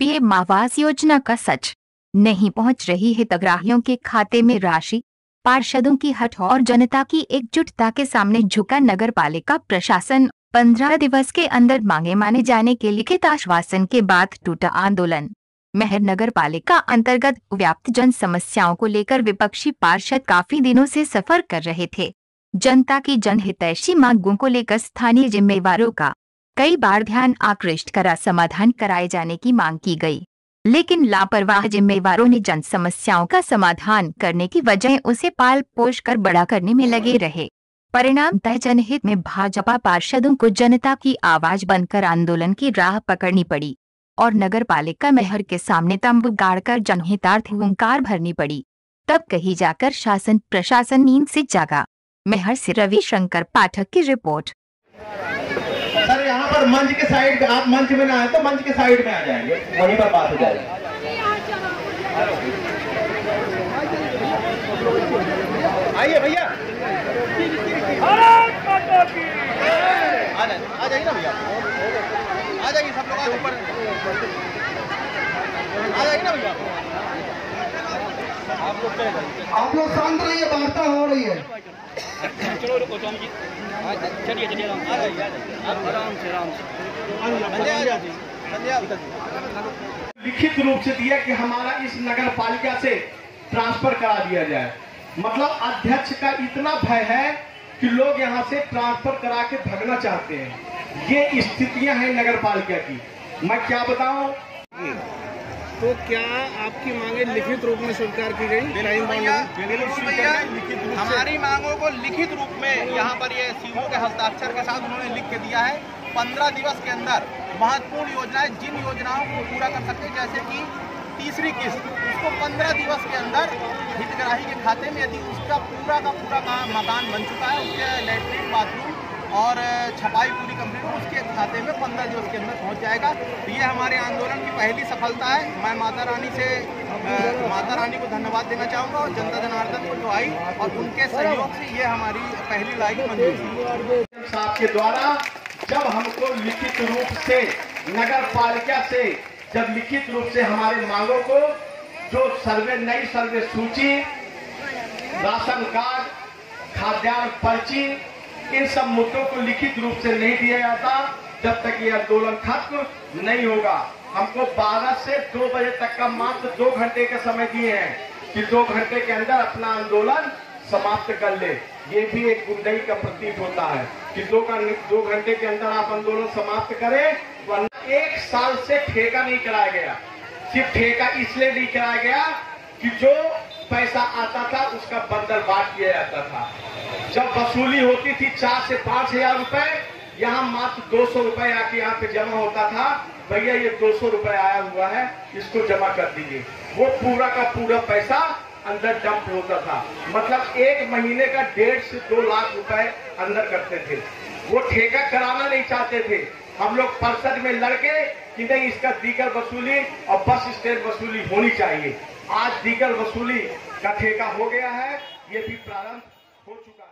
PM Awas Yojana का सच नहीं पहुँच रही हितग्राहियों के खाते में राशि, पार्षदों की हट और जनता की एकजुटता के सामने झुका नगर पालिका प्रशासन, पंद्रह दिवस के अंदर मांगे माने जाने के लिखित आश्वासन के बाद टूटा आंदोलन। मेहर नगर पालिका अंतर्गत व्याप्त जन समस्याओं को लेकर विपक्षी पार्षद काफ़ी दिनों से सफ़र कर रहे थे। जनता की जनहितैषी मांगों को लेकर स्थानीय जिम्मेवारों का कई बार ध्यान आकृष्ट करा समाधान कराए जाने की मांग की गई। लेकिन लापरवाह जिम्मेवारों ने जन समस्याओं का समाधान करने की वजह उसे पाल पोष कर बड़ा करने में लगे रहे। परिणाम तय जनहित में भाजपा पार्षदों को जनता की आवाज़ बनकर आंदोलन की राह पकड़नी पड़ी और नगर पालिका मेहर के सामने तंबू गाड़कर जनहितार्थ ओंकार भरनी पड़ी। तब कहीं जाकर शासन प्रशासन नींद से जागा। मेहर से रविशंकर पाठक की रिपोर्ट। पर मंच के साइड आप मंच में ना आए तो मंच के साइड में आ जाएँगे। वहीं पर बात हो जाएगी। आइए भैया। आ जाइए ना भैया। आ जाइए सब लोग ऊपर आ जाइए ना भैया। आप लोग आप लोग शांत रहिए वार्ता हो रही है। लिखित रूप से दिया कि हमारा इस नगर पालिका से ट्रांसफ़र करा दिया जाए। मतलब अध्यक्ष का इतना भय है कि लोग यहाँ से ट्रांसफ़र करा के भगना चाहते हैं। ये स्थितियाँ हैं नगर पालिका की। मैं क्या बताऊँ? तो क्या आपकी मांगे लिखित रूप में स्वीकार की गई? भैया हमारी मांगों को लिखित रूप में यहाँ पर ये सीओ के हस्ताक्षर के साथ उन्होंने लिख के दिया है। पंद्रह दिवस के अंदर महत्वपूर्ण योजनाएँ जिन योजनाओं को पूरा कर सकते जैसे कि तीसरी किस्त उसको पंद्रह दिवस के अंदर हितग्राही के खाते में यदि उसका पूरा का पूरा काम मकान बन चुका है उसके लेटरिन बाथरूम और छपाई पूरी कंप्लीट हो उसके खाते में पंद्रह दिवस के अंदर पहुँच जाएगा। तो ये हमारे आंदोलन की पहली सफलता है। मैं माता रानी से माता रानी को धन्यवाद देना चाहूँगा और जनता जनार्दन को जो आई और उनके सहयोग से ये हमारी पहली लाई मंजूर साहब के द्वारा जब हमको लिखित रूप से नगर पालिका से, जब लिखित रूप से हमारे मांगों को, जो सर्वे, नई सर्वे सूची, राशन कार्ड, खाद्यान्न पर्ची इन सब मुद्दों को लिखित रूप से नहीं दिया जाता जब तक ये आंदोलन खत्म नहीं होगा। हमको 12 से 2 बजे तक का मात्र दो घंटे का समय दिए हैं कि दो घंटे के अंदर अपना आंदोलन समाप्त कर ले। ये भी एक गुंडई का प्रतीक होता है कि दो दो घंटे के अंदर आप आंदोलन समाप्त करें, वरना एक साल से ठेका नहीं कराया गया। सिर्फ़ ठेका इसलिए नहीं कराया गया कि जो पैसा आता था, उसका बंदर बांट किया जाता था। जब वसूली होती थी चार से पाँच हज़ार रुपए, यहाँ मात्र दो सौ रुपए आके यहाँ पे जमा होता था। भैया, ये दो सौ रुपए आया हुआ है, इसको जमा कर दीजिए। वो पूरा का पूरा पैसा अंदर डंप होता था। मतलब एक महीने का डेढ़ से दो लाख रुपए अंदर करते थे। वो ठेका कराना नहीं चाहते थे। हम लोग परिषद में लड़के कि नहीं इसका दीगर वसूली और बस स्टैंड वसूली होनी चाहिए। आज दीगर वसूली का ठेका हो गया है, ये भी प्रारंभ हो चुका